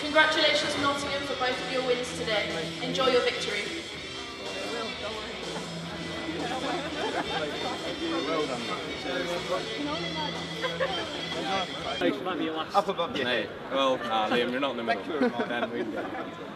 Congratulations Nottingham for both of your wins today. Enjoy your victory. Up above your head. Well, nah, Liam, you're not in the middle.